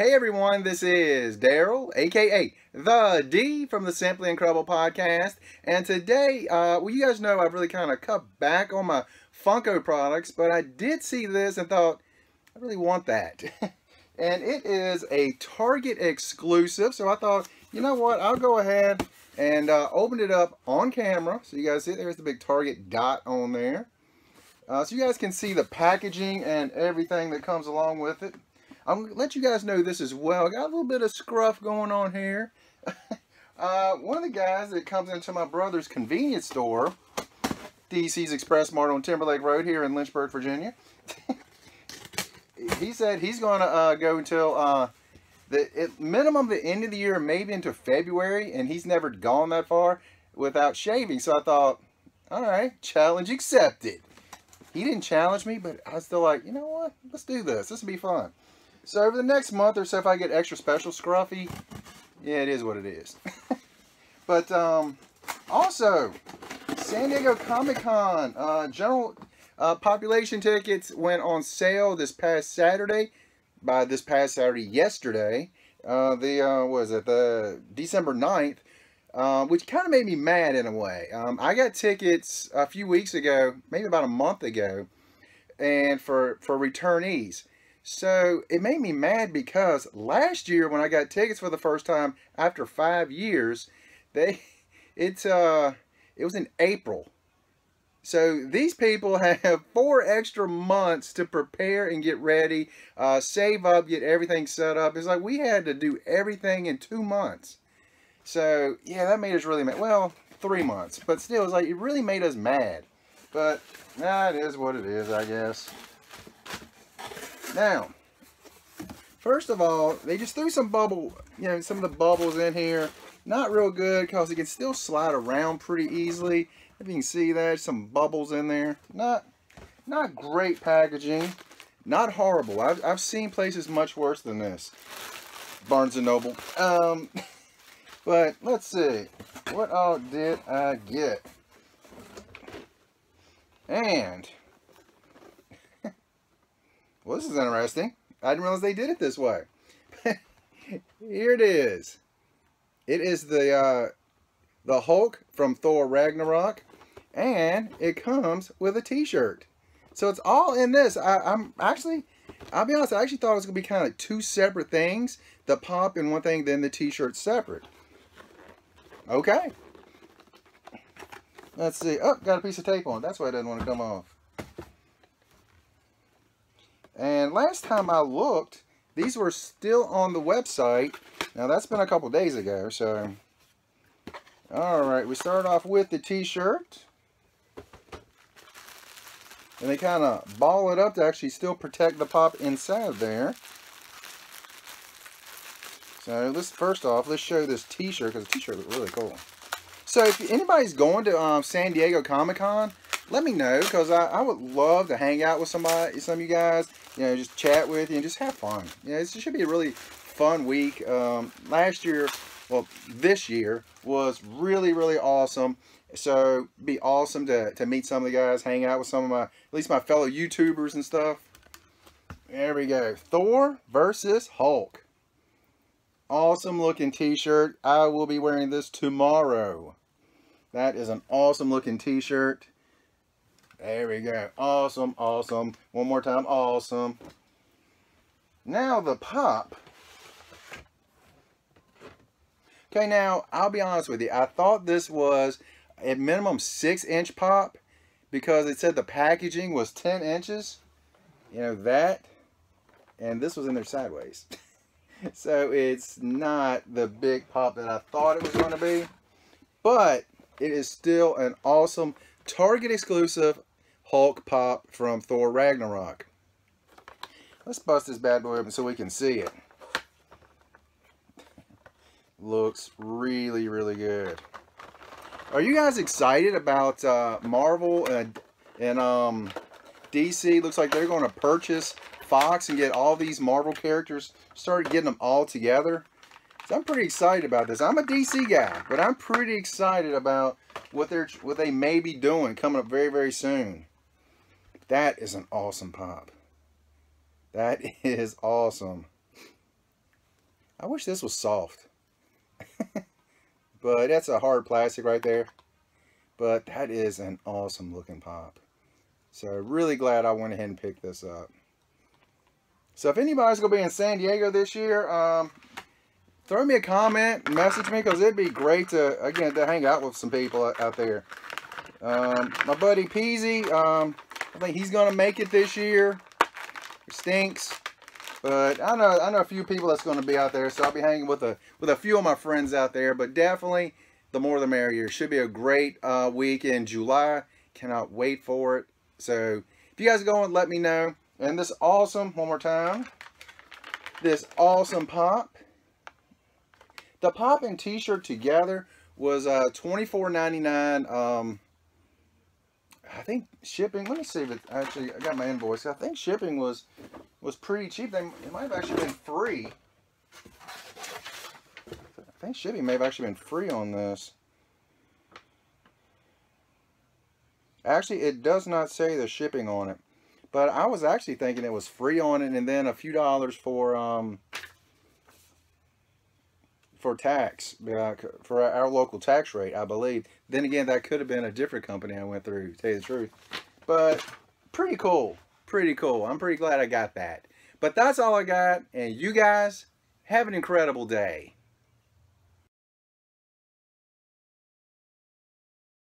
Hey everyone, this is Daryl, aka The D from the Simply Incredible podcast. And today, uh, well, you guys know I've really kind of cut back on my Funko products, but I did see this and thought, I really want that. and it is a Target exclusive, so I thought, you know what, I'll go ahead and uh, open it up on camera. So you guys see there's the big Target dot on there. Uh, so you guys can see the packaging and everything that comes along with it. I'm going to let you guys know this as well. I got a little bit of scruff going on here. uh, one of the guys that comes into my brother's convenience store, DC's Express Mart on Timberlake Road here in Lynchburg, Virginia. he said he's going to uh, go until uh, the at minimum the end of the year, maybe into February, and he's never gone that far without shaving. So I thought, all right, challenge accepted. He didn't challenge me, but I was still like, you know what? Let's do this. This will be fun. So over the next month or so, if I get extra special scruffy, yeah, it is what it is. but um, also, San Diego Comic-Con uh, general uh, population tickets went on sale this past Saturday. By this past Saturday, yesterday, uh, the uh, was it the December 9th, um, which kind of made me mad in a way. Um, I got tickets a few weeks ago, maybe about a month ago, and for for returnees. So it made me mad because last year when I got tickets for the first time after five years, they it's uh it was in April. So these people have four extra months to prepare and get ready, uh, save up, get everything set up. It's like we had to do everything in two months. So yeah, that made us really mad. Well, three months, but still, it's like it really made us mad. But nah, what it is, I guess. Now, first of all, they just threw some bubble, you know, some of the bubbles in here. Not real good because it can still slide around pretty easily. If you can see that, some bubbles in there. Not, not great packaging. Not horrible. I've, I've seen places much worse than this. Barnes & Noble. Um, but let's see. What all did I get? And well, this is interesting. I didn't realize they did it this way. Here it is. It is the uh, the Hulk from Thor Ragnarok, and it comes with a T-shirt. So it's all in this. I, am actually, I'll be honest, I actually thought it was going to be kind of two separate things. The pop and one thing, then the T-shirt separate. Okay. Let's see. Oh, got a piece of tape on. That's why it doesn't want to come off. And last time I looked, these were still on the website. Now that's been a couple days ago, so. Alright, we start off with the t-shirt. And they kind of ball it up to actually still protect the pop inside there. So let's first off, let's show this t-shirt because the t-shirt looks really cool. So if anybody's going to um, San Diego Comic-Con, let me know because I, I, would love to hang out with somebody, some of you guys, you know, just chat with you and just have fun. You know, it should be a really fun week. Um, last year, well, this year was really, really awesome. So be awesome to, to meet some of the guys, hang out with some of my, at least my fellow YouTubers and stuff. There we go. Thor versus Hulk. Awesome looking t-shirt. I will be wearing this tomorrow. That is an awesome looking t-shirt. There we go. Awesome, awesome. One more time, awesome. Now the pop. Okay, now, I'll be honest with you. I thought this was at minimum 6-inch pop because it said the packaging was 10 inches. You know, that. And this was in there sideways. so it's not the big pop that I thought it was going to be. But it is still an awesome Target exclusive Hulk pop from Thor Ragnarok. Let's bust this bad boy open so we can see it. Looks really, really good. Are you guys excited about uh, Marvel and, and um, DC? Looks like they're going to purchase Fox and get all these Marvel characters, start getting them all together. So I'm pretty excited about this. I'm a DC guy, but I'm pretty excited about what they're what they may be doing coming up very, very soon. That is an awesome pop. That is awesome. I wish this was soft. but that's a hard plastic right there. But that is an awesome looking pop. So really glad I went ahead and picked this up. So if anybody's going to be in San Diego this year, um, throw me a comment, message me, because it'd be great to, again, to hang out with some people out there. Um, my buddy Peasy, um, I think he's going to make it this year. It stinks. But I know I know a few people that's going to be out there, so I'll be hanging with a with a few of my friends out there. But definitely, the more the merrier. Should be a great uh, week in July. Cannot wait for it. So if you guys are going, let me know. And this awesome, one more time, this awesome pop. The pop and t-shirt together was uh, $24.99. Um, I think shipping, let me see if it actually, I got my invoice. I think shipping was was pretty cheap. They, it might have actually been free. I think shipping may have actually been free on this. Actually, it does not say the shipping on it. But I was actually thinking it was free on it and then a few dollars for um for tax, uh, for our local tax rate, I believe. Then again, that could have been a different company I went through, to tell you the truth. But pretty cool. Pretty cool. I'm pretty glad I got that. But that's all I got. And you guys, have an incredible day.